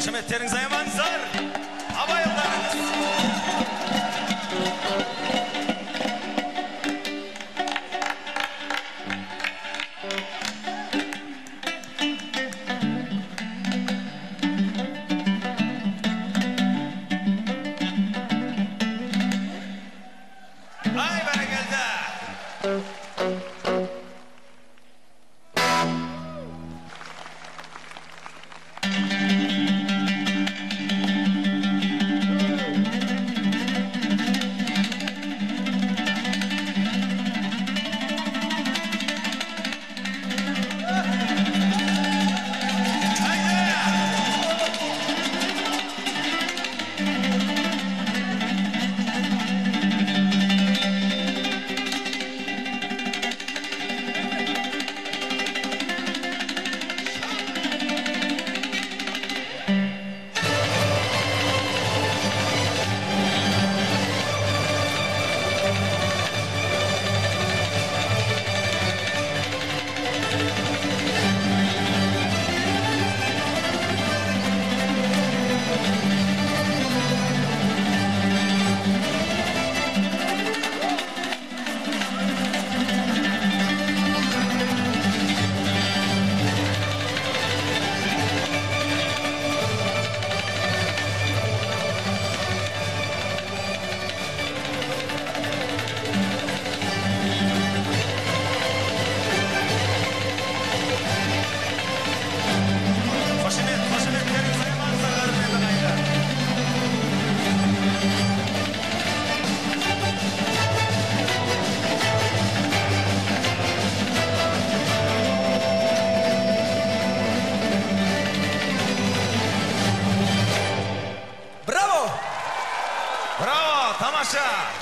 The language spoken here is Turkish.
Qo'shimetlaringiz yomon zar. Russia.